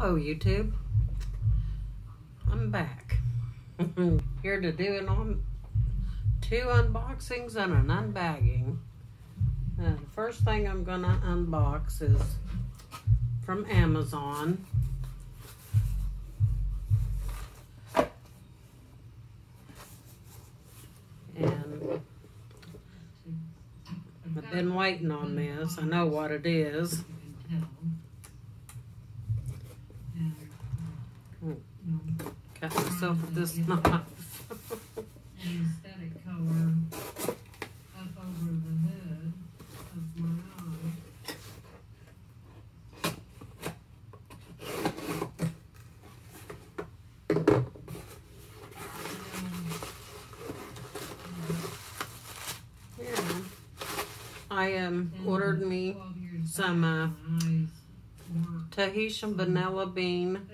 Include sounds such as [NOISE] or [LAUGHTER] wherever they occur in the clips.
Hello, YouTube. I'm back. [LAUGHS] Here to do an on two unboxings and an unbagging. Uh, the first thing I'm gonna unbox is from Amazon. And I've been waiting on this. I know what it is. Got myself with this knife. [LAUGHS] aesthetic color up over the hood of my. Yeah. I um ordered me some, uh, Tahitian vanilla bean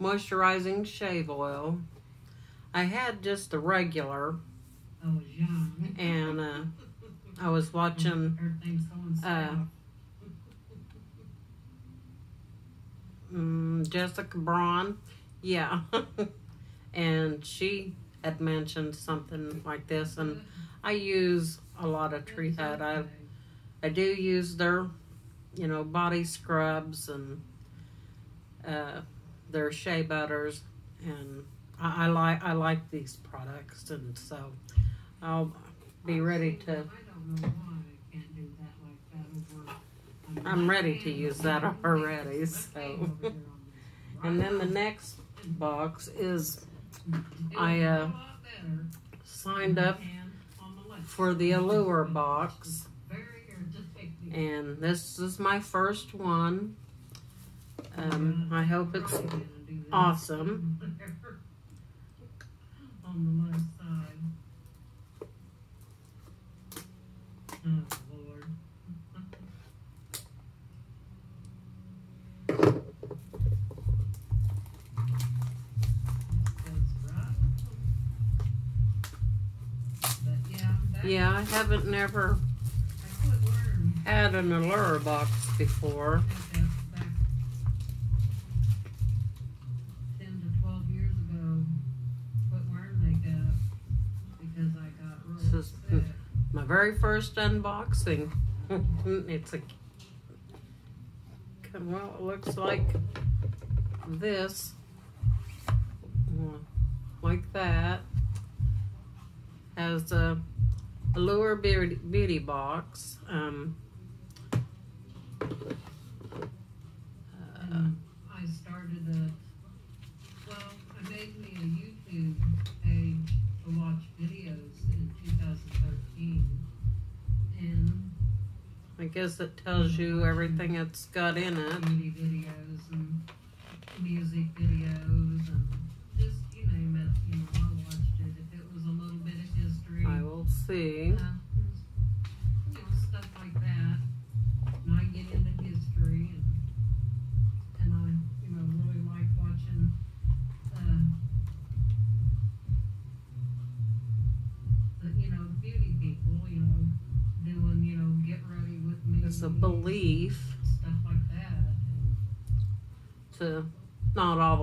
moisturizing shave oil. I had just the regular, I was young. and uh, I was watching [LAUGHS] uh, um, Jessica Braun. Yeah. [LAUGHS] and she had mentioned something like this, and I use a lot of Tree Hut. I, I do use their, you know, body scrubs and uh, their shea butters, and I, I like I like these products, and so I'll be ready to. I don't know why I can't do that like that over. on I'm ready to use that already. So, over here on [LAUGHS] this. and then the next box is I, uh, a lot better signed up hand on the left. for the Allure box, and this is my first one. Um, I hope it's awesome. On the left side. Yeah, I haven't never had an Allure box before. Very first unboxing. [LAUGHS] it's a well, it looks like this, like that. Has a Allure beauty, beauty box. Um, guess it tells you everything it's got in it. videos and music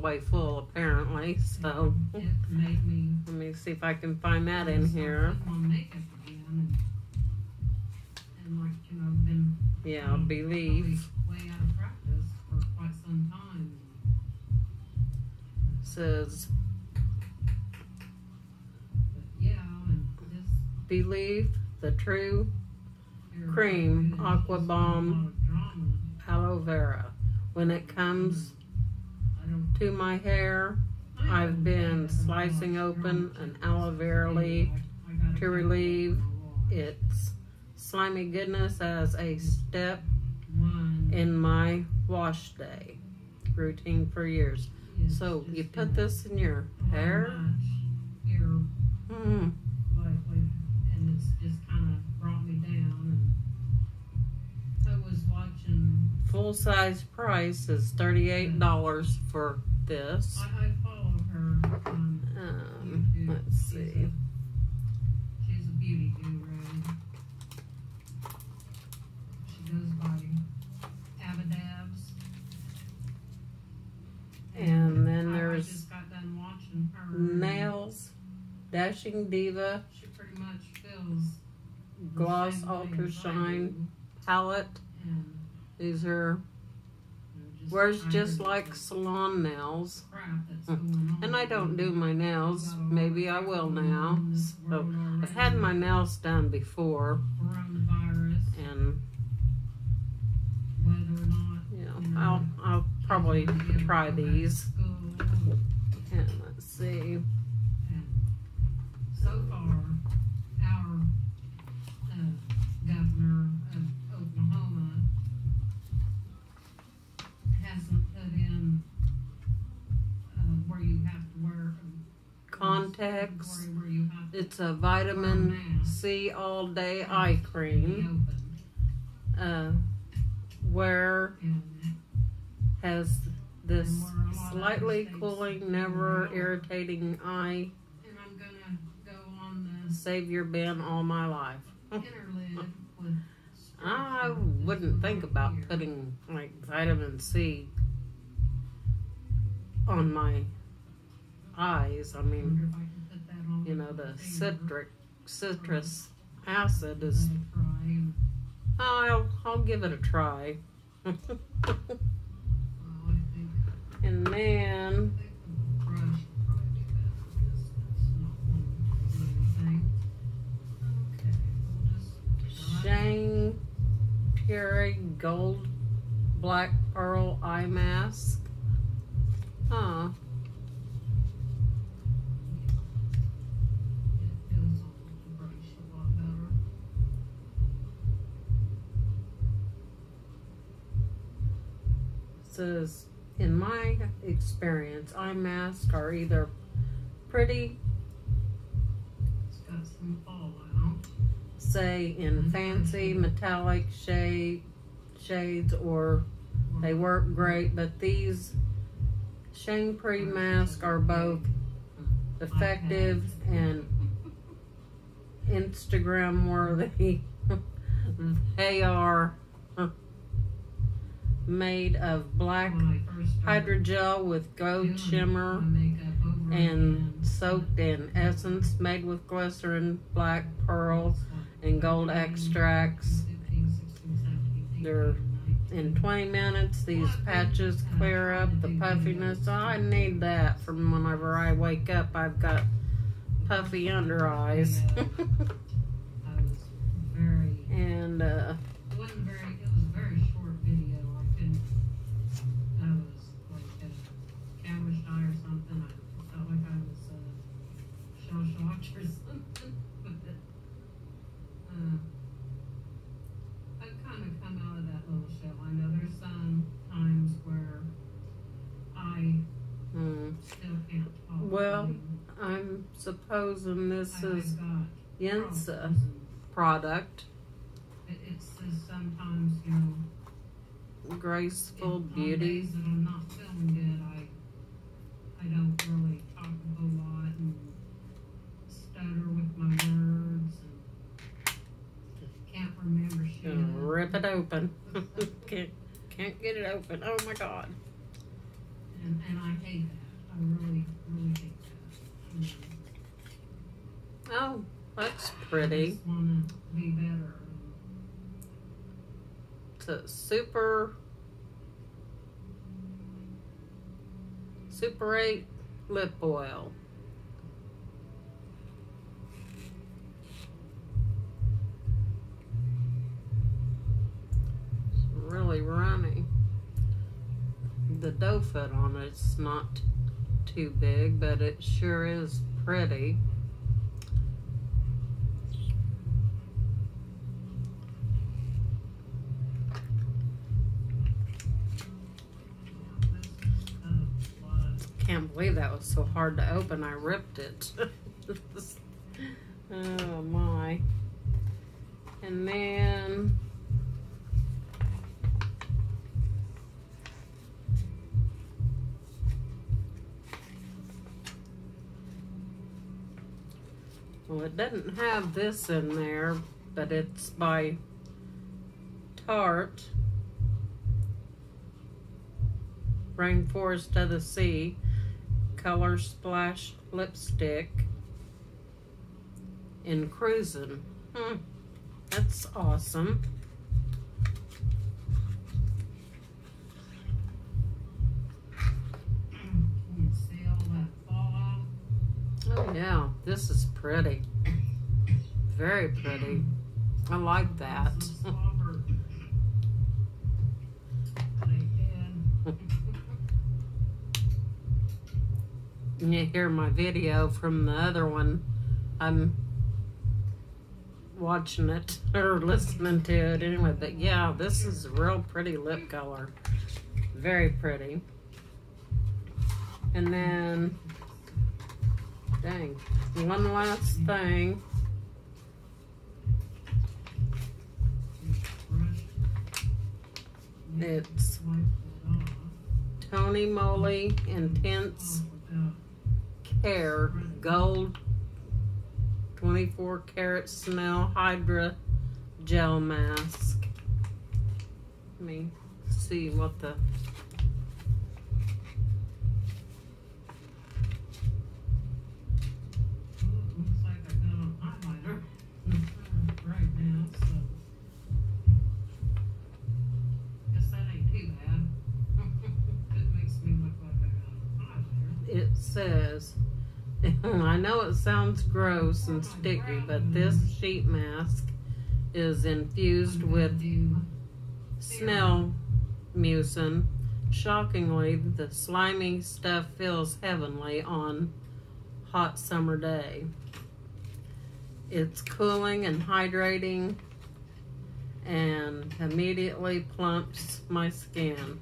way full apparently. So it made me let me see if I can find that in here. putting on makeup again and and like, you know, I've been Yeah, probably belief way out of practice for quite some time. says But yeah, and this belif the true Cream, Aqua just a Bomb. lot of drama. aloe vera. When it comes I. to my hair, I've been slicing open an aloe vera leaf gotta relieve its slimy goodness as a step in my wash day routine for years. So you put this in your hair. much full size price is $38 for this. I follow her. Um, um let's see. She's a beauty guru. She does body abadabs. And then there's nails, dashing diva. She pretty much fills gloss ultra shine palette. These are know, just wears just like salon nails. crap that's hmm. going on. And I don't do my nails. Maybe I will now. So oh, So I've had my nails done before, and whether you know, I'll I'll probably kids will be able to try go back to these. And let's see. Contacts. Where, where you have to It's a vitamin. C all day eye cream. Uh, where has this And where a lot of slightly cooling, never irritating eye and I'm gonna go on the savior bin all my life. [LAUGHS] I wouldn't think about putting like vitamin C on my eyes. I mean, Wonder if I can put that on you know, the citric citrus acid is. that a try and, I'll I'll give it a try. [LAUGHS] experience, eye masks are either pretty, It's got some say, in fancy metallic shade shades, or they work great. But these Shangpree masks are both effective and Instagram worthy. [LAUGHS] they are made of black When I first started hydrogel with gold shimmer my makeup over and soaked in essence made with glycerin, black pearl, it's like and gold extracts. 15, 16, 17, 18, They're In 20 minutes, these patches clear up the puffiness. I need that from whenever I wake up. I've got puffy under eyes. [LAUGHS] I was very and uh, shell shocked or something. but uh, I've kind of come out of that little shell. I know there's some times where I hmm. still can't talk. Well, I I'm supposing this is Yensa product. It, it's just sometimes you know. Graceful beauty. days that I'm not feeling good, I I don't really talk a whole lot and stutter with my words and can't remember shit. Gonna rip it open. Can't, get it open. Oh my god. And and I hate that. I really really hate that. You know, Oh, that's I pretty. just wanna be better. It's a super super 8 lip oil. Dough foot on it. it's not too big, but it sure is pretty. Can't believe that was so hard to open. I ripped it. [LAUGHS] oh my. And then Well, it doesn't have this in there, but it's by Tarte. Rainforest of the Sea color splash lipstick in cruising. Hmm. That's awesome. This is pretty. Very pretty. I like that. Some slobber. They did. And you hear my video from the other one. I'm watching it or listening to it anyway. But yeah, this is a real pretty lip color. Very pretty. And then, dang, one last thing. It's. Tony Moly Intense Care Gold 24 Karat Snail Hydra Gel Mask. Let me see what the. Says. [LAUGHS] I know it sounds gross and sticky, but this sheet mask is infused with snail mucin. Shockingly, the slimy stuff feels heavenly on hot summer day. It's cooling and hydrating and immediately plumps my skin.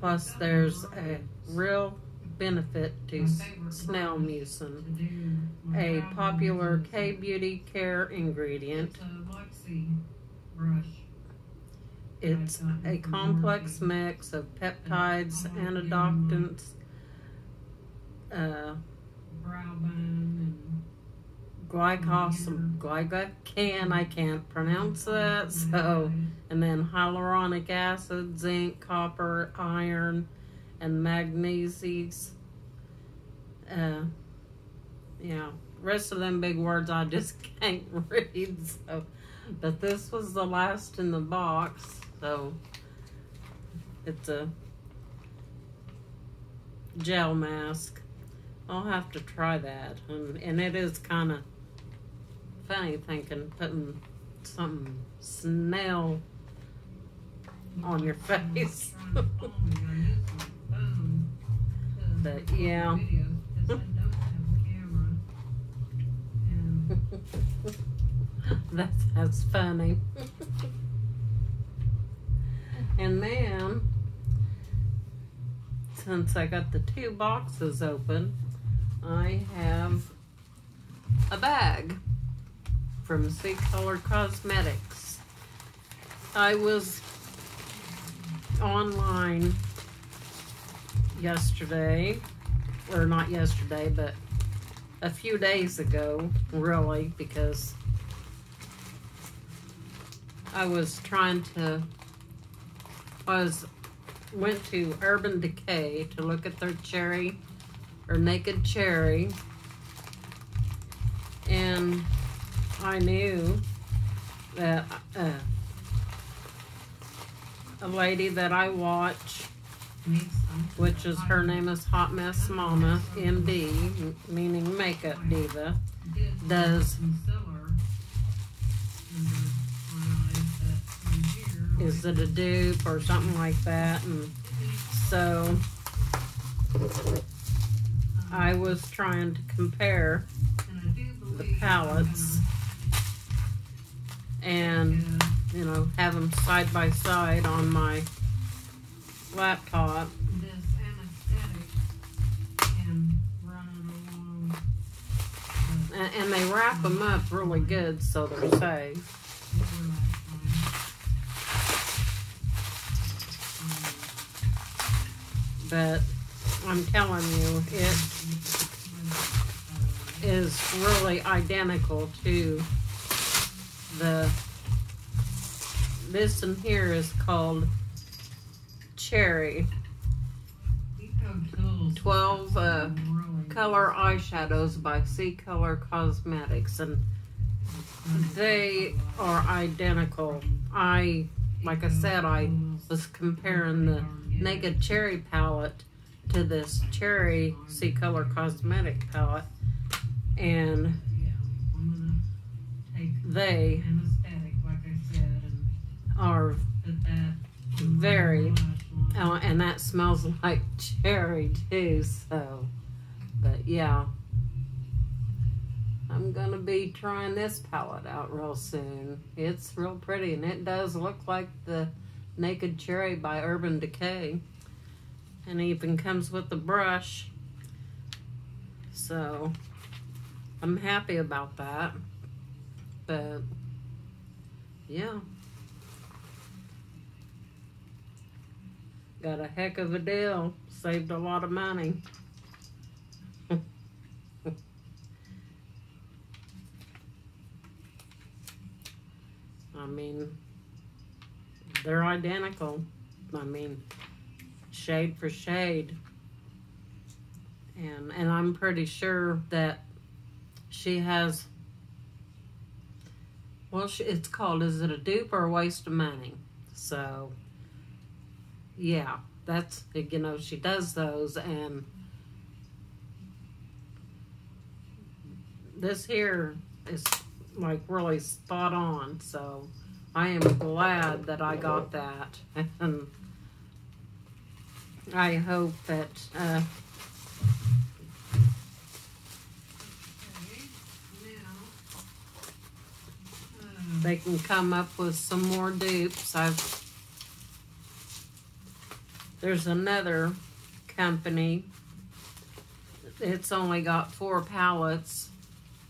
Plus, there's a real benefit to my s- favorite snail brush mucin, to do my a popular K-beauty care ingredient. It's a Lexi brush. It's a complex mix of peptides, antioxidants, uh, glycosyl, glycocan, I can't pronounce that, so, and then hyaluronic acid, zinc, copper, iron, and magnesium. Uh, yeah, rest of them big words I just [LAUGHS] can't read, so, but this was the last in the box, so it's a gel mask. I'll have to try that, and, and it is kind of funny thinking putting some snail on your [LAUGHS] face. [LAUGHS] But, yeah. that's, [LAUGHS] that's funny. [LAUGHS] and then, since I got the two boxes open, I have a bag from Sea Color Cosmetics. I was online yesterday, or not yesterday, but a few days ago, really, because I was trying to I was went to Urban Decay to look at their cherry or naked cherry. And I knew that uh, a lady that I watch which is her name is Hot Mess Mama MD meaning makeup diva. Does is it a dupe or something like that? And so I was trying to compare the palettes and you know have them side by side on my laptop This anesthetic it along and, and they wrap them up really good so they're safe. But I'm telling you it is really identical to the this in here is called cherry He told Tools. 12 uh, color eyeshadows by Ccolor Cosmetics, and they are identical. I, like I said, I was comparing the Naked Cherry palette to this Cherry Ccolor Cosmetic palette, and they are Very. Oh, and that smells [LAUGHS] like cherry too. So, but yeah, I'm gonna be trying this palette out real soon. It's real pretty, and it does look like the Naked Cherry by Urban Decay, and even comes with the brush. So, I'm happy about that. But yeah. Got a heck of a deal. Saved a lot of money. [LAUGHS] I mean, they're identical. I mean, shade for shade. And and I'm pretty sure that she has well, she, it's called is it a dupe or a waste of money? So, yeah, that's you know she does those and this here is like really spot on so i am glad that i got that [LAUGHS] and i hope that uh, they can come up with some more dupes. I've there's another company. It's only got four pallets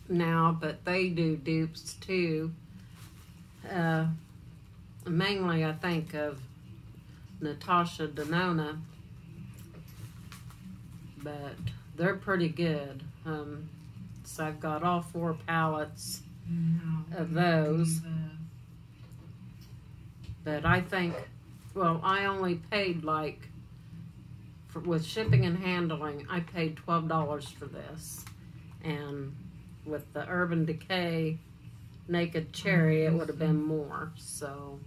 now but they do dupes too. Uh, mainly i think of natasha denona but they're pretty good. Um, so i've got all four pallets now, of those. But I think, well, I only paid like, for, with shipping and handling, I paid twelve dollars for this, and with the Urban Decay Naked Cherry, it would have been mm-hmm. more. So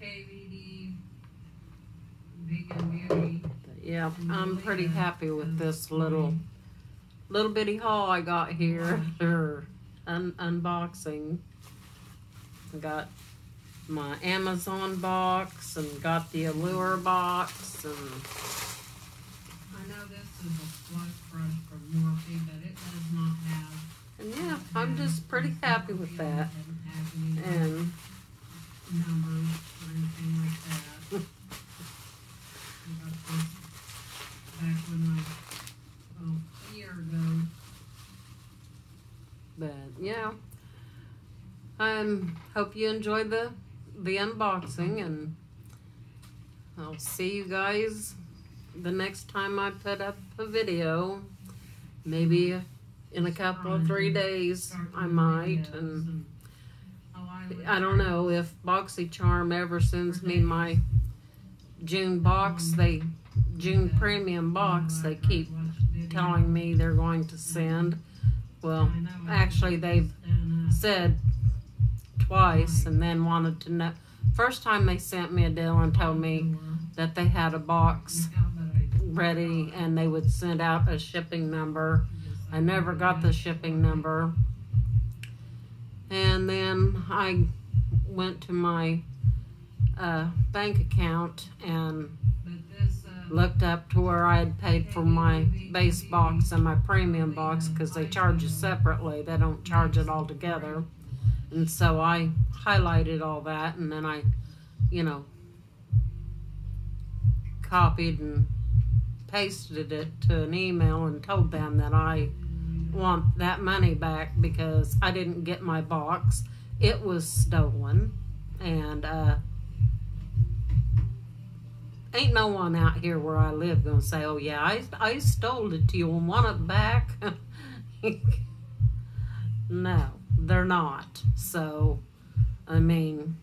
KVD, Vegan Beauty. yeah, I'm pretty happy with mm-hmm. this little little bitty haul I got here [LAUGHS] or un- unboxing. I got my Amazon box and got the Allure box and I know this is a flush brush from Morphe, but it does not have. and yeah, I'm just pretty happy with that. Doesn't have any And numbers or anything like that. I got this back when I, oh, a year ago. but yeah, um, hope you enjoyed the the unboxing and I'll see you guys the next time I put up a video. Maybe in a couple of three days I might and I don't know if BoxyCharm ever sends me my June box. They June premium box. They keep telling me they're going to send. Well, actually, they've said twice, and then wanted to know. First time they sent me a deal and told me that they had a box Yeah, but I- ready and they would send out a shipping number. I never got the shipping number. And then I went to my uh, bank account and uh, looked up to where I had paid for my base box and my premium box because they charge you separately. They don't charge it all together. And so I highlighted all that and then I, you know, copied and pasted it to an email and told them that I want that money back because I didn't get my box. It was stolen. And uh, ain't no one out here where I live gonna say, "Oh yeah, I I stole it to you and want it back." [LAUGHS] no, they're not. So, I mean,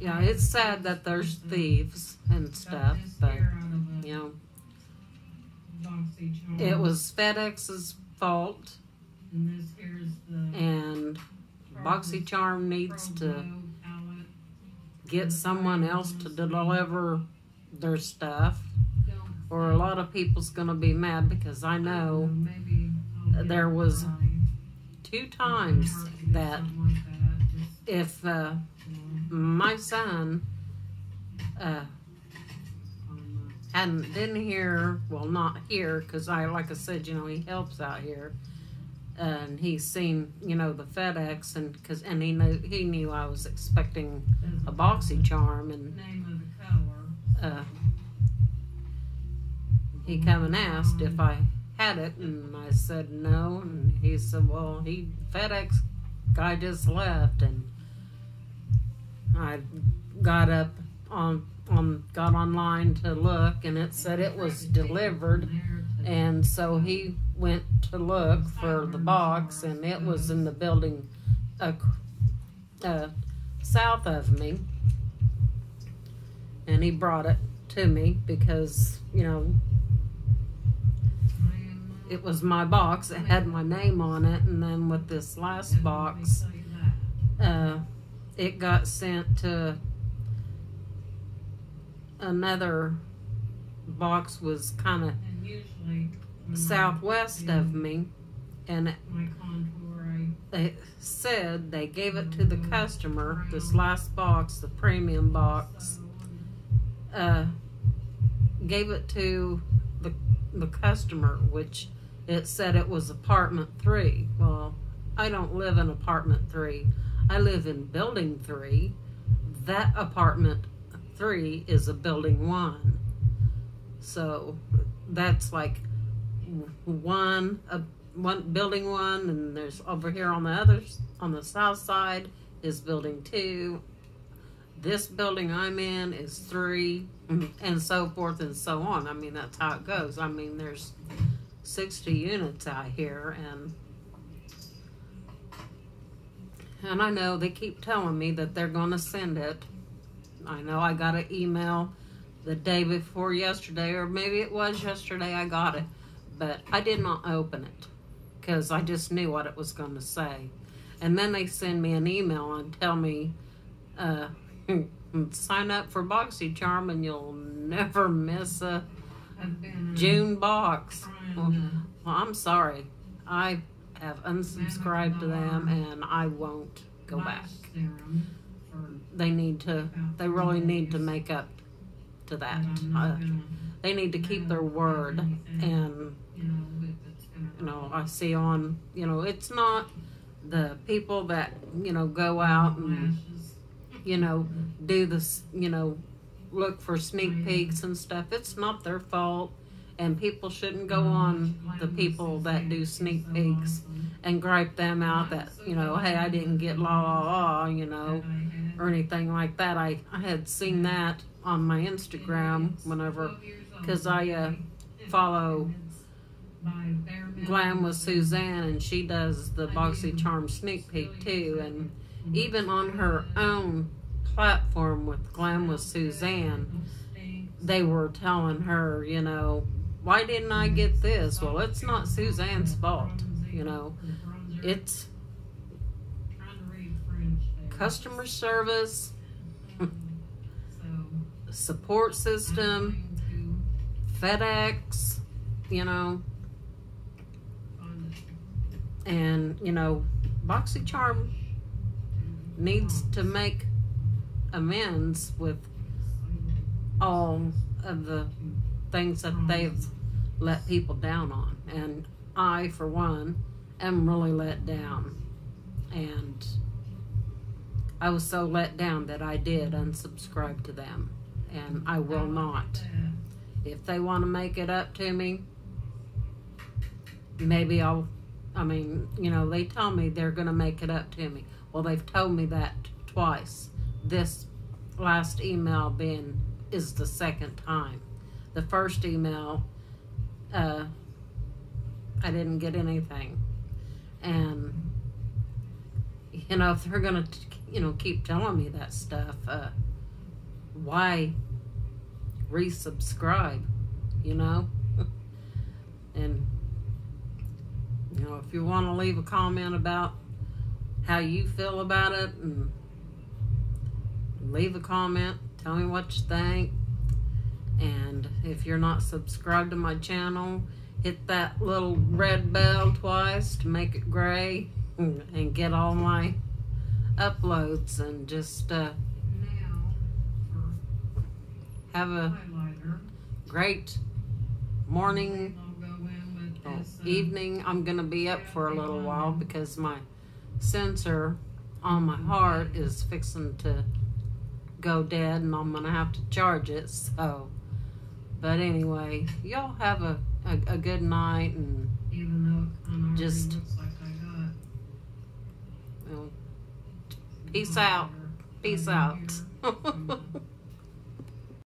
yeah, it's sad that there's thieves and stuff, but you know, it was FedEx's fault, And and BoxyCharm needs to get someone else to deliver their stuff, or a lot of people's gonna be mad because I know there was. Two times that if uh, my son uh, hadn't been here, well, not here, because I, like I said, you know, he helps out here, and he's seen, you know, the FedEx, and because and he knew he knew I was expecting a boxy charm, and uh, he come and asked if I had it, and I said no, and he said, well, he FedEx guy just left, and I got up on on got online to look, and it said it was delivered, and so he went to look for the box, and it was in the building uh, uh, south of me, and he brought it to me because you know it was my box. It had my name on it, and then with this last box, uh, it got sent to another box was kind of And usually when southwest of me, and it, they said they gave it to the customer. This last box, the premium box, uh, gave it to the the customer, which it said it was apartment three. Well, I don't live in apartment three. I live in building three. That apartment three is a building one. So that's like one a one building one and there's over here on the others on the south side is building two this building i'm in is three and so forth and so on i mean that's how it goes i mean there's 60 units out here and and i know they keep telling me that they're going to send it. I know i got an email the day before yesterday or maybe it was yesterday i got it but i did not open it because i just knew what it was going to say. And then they send me an email and tell me uh, [LAUGHS] sign up for BoxyCharm and you'll never miss a June box. Well, well, I'm sorry. I have unsubscribed to them and I won't go back. They need to, they really need to make up to that. Uh, they need to keep their word and you know, if it's gonna. you know i see on you know it's not the people that you know go out and you know do this you know look for sneak peeks and stuff. It's not their fault and people shouldn't go on the people that do sneak peeks and gripe them out that you know hey i didn't get la la la you know or anything like that. I i had seen that on my instagram whenever 'cause I, uh, follow Glam with Suzanne, and she does the Boxy Charm sneak peek too. And even on her own platform with Glam with Suzanne, they were telling her, you know, why didn't I get this? Well, it's not Suzanne's fault, you know. It's customer service, support system, FedEx, you know, and you know, BoxyCharm needs to make amends with all of the things that mm-hmm. they've let people down on. And I, for one, am really let down. And I was so let down that I did unsubscribe to them. And I will oh, not. If they want to make it up to me, maybe I'll. I mean, you know, they tell me they're going to make it up to me. Well, they've told me that twice. This last email being is the second time. The first email, uh, I didn't get anything, and you know if they're gonna, you know, keep telling me that stuff, uh, why resubscribe? You know? [LAUGHS] and, you know, if you want to leave a comment about how you feel about it and leave a comment, tell me what you think. And if you're not subscribed to my channel, hit that little red bell twice to make it gray and get all my uploads and just uh, have a great morning evening. I'm going to be up for a little while because my sensor on my heart is fixing to go dead and I'm going to have to charge it. So, but anyway, y'all have a, a, a good night and Even though it Just- looks like I got. you know, peace out. Peace out. [LAUGHS]